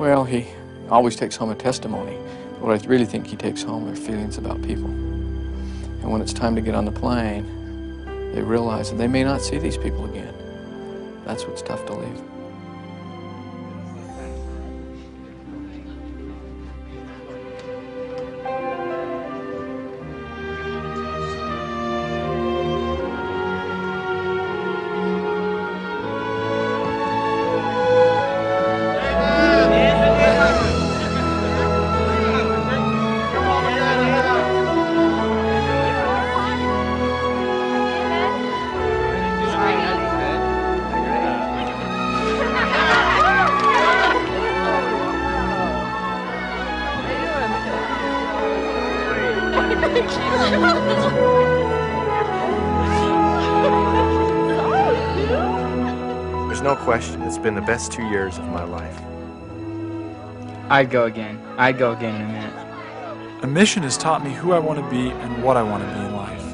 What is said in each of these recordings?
Well, he always takes home a testimony. What I really think he takes home are feelings about people. And when it's time to get on the plane, they realize that they may not see these people again. That's what's tough to leave. There's no question, it's been the best two years of my life. I'd go again. I'd go again in a minute. A mission has taught me who I want to be and what I want to be in life.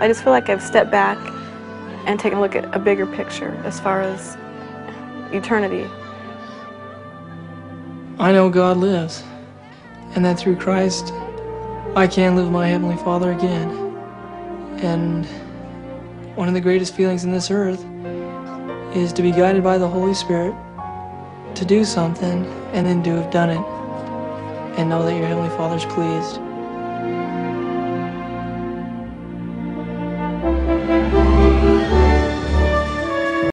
I just feel like I've stepped back and taken a look at a bigger picture as far as eternity. I know God lives, and that through Christ, I can live my Heavenly Father again. And one of the greatest feelings in this earth is to be guided by the Holy Spirit to do something and then to have done it and know that your Heavenly Father's pleased.